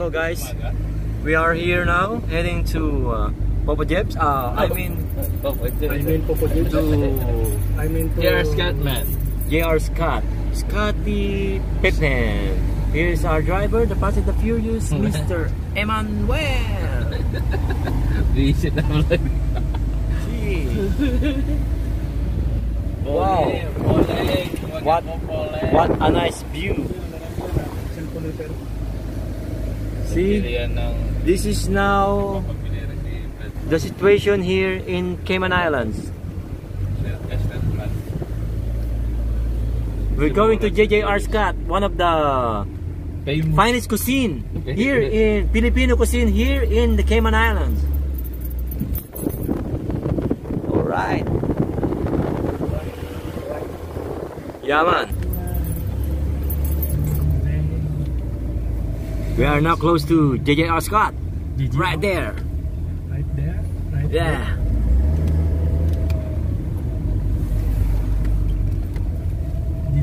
Hello guys, we are here now heading to uh, Papa Jeb's. Uh, I mean I mean Popo James. to I mean to... Here, Scatman. JR Scott, Scotty Pippen. Here's our driver, the Fast and the Furious, Mr. Emmanuel. Visit na pala. Gee. Wow. What- What a nice view. See, this is now the situation here in Cayman Islands. We're going to JJR Scott, one of the Famous. finest cuisine here in Filipino cuisine here in the Cayman Islands. All right. Yeah, man. We are now close to JJR Scott, GG. right there. Right there. Right Yeah. there.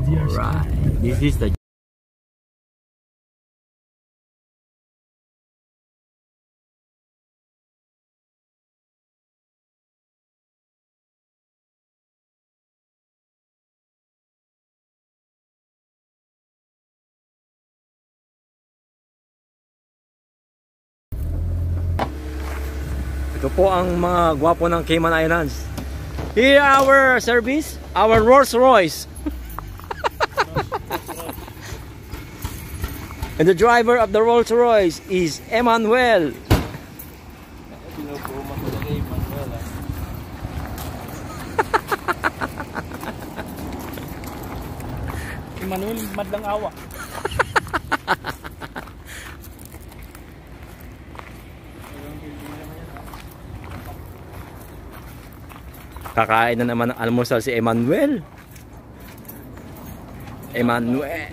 All right. This is the Ito po ang mga gwapo ng Cayman Islands. Here our service, our Rolls Royce. And the driver of the Rolls Royce is Emmanuel. Emmanuel, madlang awa. Kakain na naman ng almusal si Emmanuel. Emmanuel.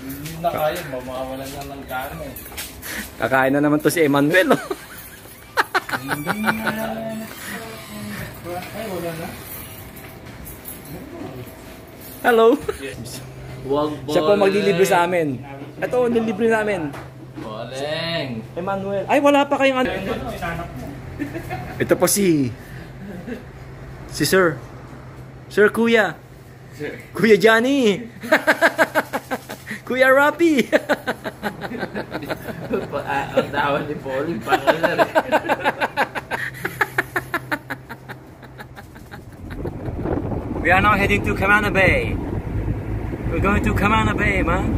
Hindi na kaya, mamawalan na ng kanin. Kakain na naman to si Emmanuel. oh. Hello. Wag Siya po maglilibre sa amin. Ito, nilibre namin. Boleng. Emmanuel. Ay, wala pa kayong ano. Ito po si... Si Sir. Sir Kuya. Kuya Johnny. Kuya Rapi. Ah, Ang tawa ni Polly, pangalan. We are now heading to Camana Bay. We're going to Camana Bay, man.